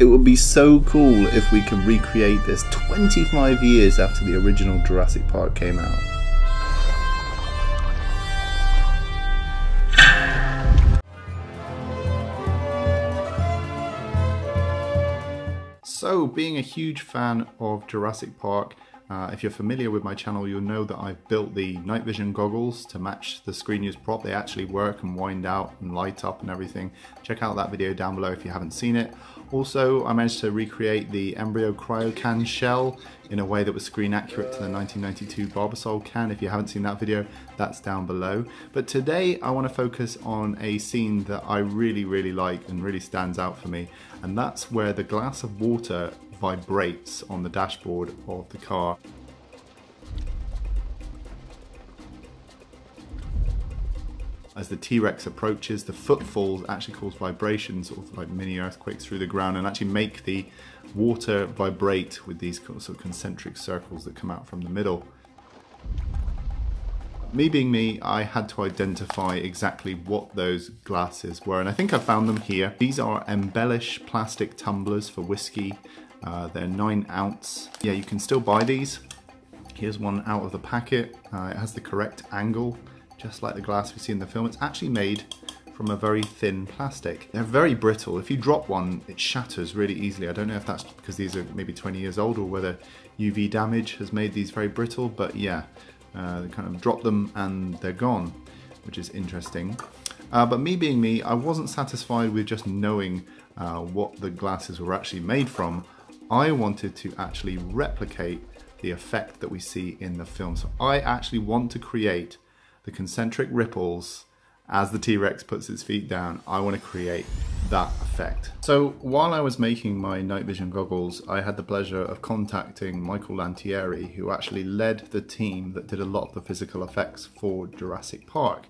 It would be so cool if we could recreate this 25 years after the original Jurassic Park came out. So, being a huge fan of Jurassic Park, uh, if you're familiar with my channel, you'll know that I've built the night vision goggles to match the screen use prop. They actually work and wind out and light up and everything. Check out that video down below if you haven't seen it. Also, I managed to recreate the embryo cryocan shell in a way that was screen accurate to the 1992 Barbasol can. If you haven't seen that video, that's down below. But today I want to focus on a scene that I really, really like and really stands out for me. And that's where the glass of water vibrates on the dashboard of the car. As the T-Rex approaches, the footfalls actually cause vibrations, sort of like mini earthquakes through the ground and actually make the water vibrate with these sort of concentric circles that come out from the middle. Me being me, I had to identify exactly what those glasses were, and I think I found them here. These are embellish plastic tumblers for whiskey uh, they're 9 ounce. Yeah, you can still buy these. Here's one out of the packet. Uh, it has the correct angle, just like the glass we see in the film. It's actually made from a very thin plastic. They're very brittle. If you drop one, it shatters really easily. I don't know if that's because these are maybe 20 years old or whether UV damage has made these very brittle, but yeah, uh, they kind of drop them and they're gone, which is interesting. Uh, but me being me, I wasn't satisfied with just knowing uh, what the glasses were actually made from. I wanted to actually replicate the effect that we see in the film. So I actually want to create the concentric ripples as the T-Rex puts its feet down. I want to create that effect. So while I was making my night vision goggles, I had the pleasure of contacting Michael Lantieri, who actually led the team that did a lot of the physical effects for Jurassic Park.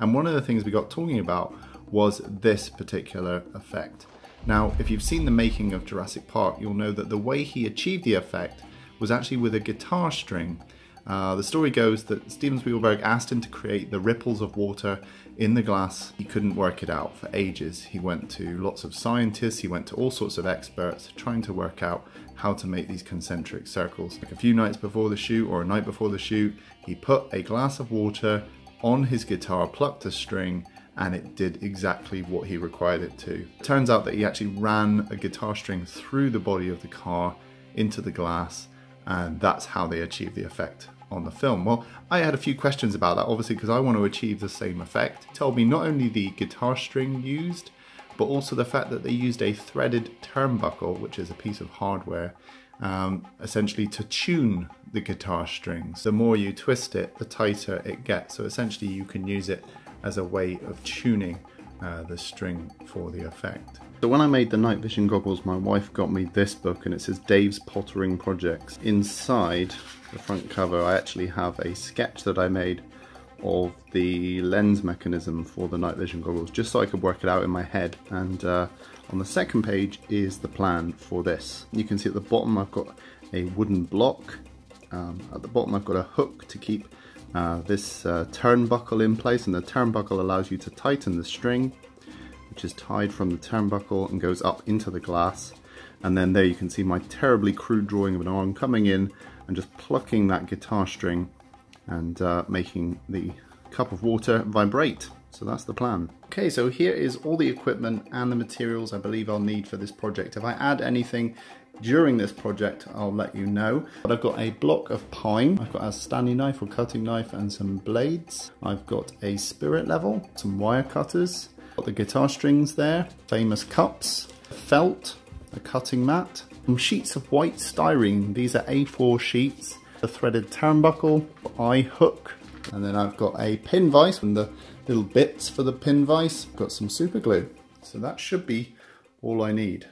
And one of the things we got talking about was this particular effect. Now, if you've seen the making of Jurassic Park, you'll know that the way he achieved the effect was actually with a guitar string. Uh, the story goes that Steven Spielberg asked him to create the ripples of water in the glass. He couldn't work it out for ages. He went to lots of scientists, he went to all sorts of experts trying to work out how to make these concentric circles. Like a few nights before the shoot or a night before the shoot, he put a glass of water on his guitar, plucked a string, and it did exactly what he required it to. Turns out that he actually ran a guitar string through the body of the car into the glass, and that's how they achieve the effect on the film. Well, I had a few questions about that, obviously, because I want to achieve the same effect. Told me not only the guitar string used, but also the fact that they used a threaded turnbuckle, which is a piece of hardware, um, essentially to tune the guitar strings. The more you twist it, the tighter it gets. So essentially you can use it as a way of tuning uh, the string for the effect. So when I made the night vision goggles, my wife got me this book and it says Dave's Pottering Projects. Inside the front cover, I actually have a sketch that I made of the lens mechanism for the night vision goggles, just so I could work it out in my head. And uh, on the second page is the plan for this. You can see at the bottom I've got a wooden block. Um, at the bottom I've got a hook to keep uh, this uh, turnbuckle in place and the turnbuckle allows you to tighten the string which is tied from the turnbuckle and goes up into the glass and then there you can see my terribly crude drawing of an arm coming in and just plucking that guitar string and uh, making the cup of water vibrate. So that's the plan. Okay, so here is all the equipment and the materials I believe I'll need for this project. If I add anything during this project, I'll let you know. But I've got a block of pine. I've got a Stanley knife or cutting knife and some blades. I've got a spirit level, some wire cutters. Got the guitar strings there, famous cups, felt, a cutting mat, some sheets of white styrene. These are A4 sheets. A threaded turnbuckle, eye hook, and then I've got a pin vise and the little bits for the pin vise. I've got some super glue. So that should be all I need.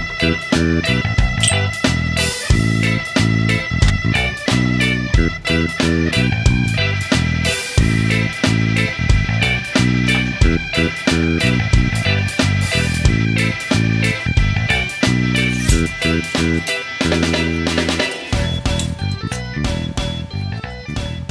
thank you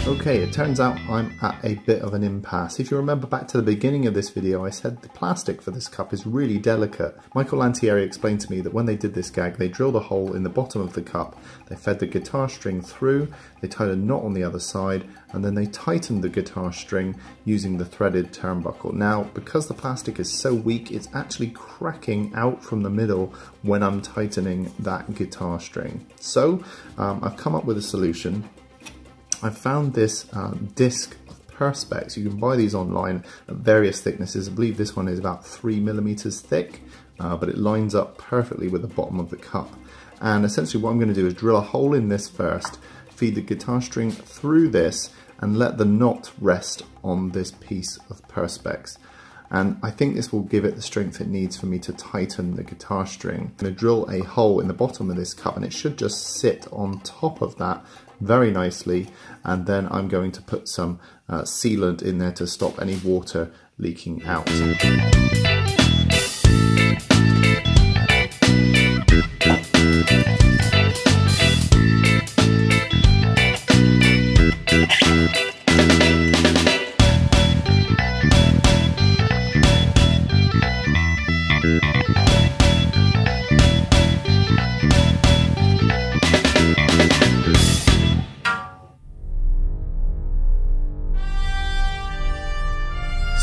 Okay, it turns out I'm at a bit of an impasse. If you remember back to the beginning of this video, I said the plastic for this cup is really delicate. Michael Lantieri explained to me that when they did this gag, they drilled a hole in the bottom of the cup, they fed the guitar string through, they tied a knot on the other side, and then they tightened the guitar string using the threaded turnbuckle. Now, because the plastic is so weak, it's actually cracking out from the middle when I'm tightening that guitar string. So, um, I've come up with a solution I found this um, disc of Perspex. You can buy these online at various thicknesses. I believe this one is about three millimeters thick, uh, but it lines up perfectly with the bottom of the cup. And essentially what I'm going to do is drill a hole in this first, feed the guitar string through this, and let the knot rest on this piece of Perspex. And I think this will give it the strength it needs for me to tighten the guitar string. I'm going to drill a hole in the bottom of this cup and it should just sit on top of that very nicely and then I'm going to put some uh, sealant in there to stop any water leaking out.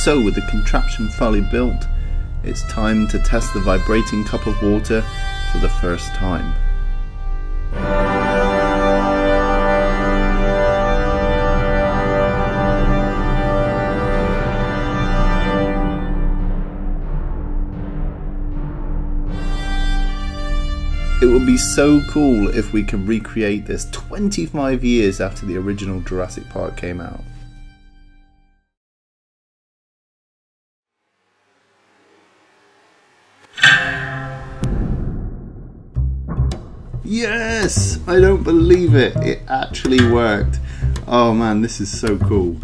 So with the contraption fully built, it's time to test the vibrating cup of water for the first time. It would be so cool if we could recreate this 25 years after the original Jurassic Park came out. Yes! I don't believe it. It actually worked. Oh man, this is so cool.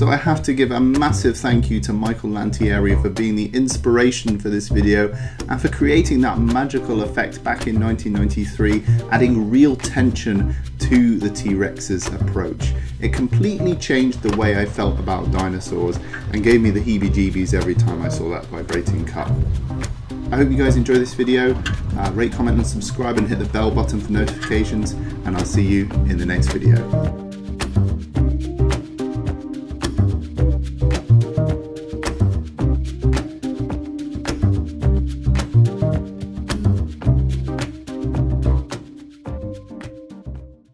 So I have to give a massive thank you to Michael Lantieri for being the inspiration for this video and for creating that magical effect back in 1993, adding real tension to the T-Rex's approach. It completely changed the way I felt about dinosaurs and gave me the heebie-jeebies every time I saw that vibrating cup. I hope you guys enjoy this video. Uh, rate, comment and subscribe and hit the bell button for notifications and I'll see you in the next video.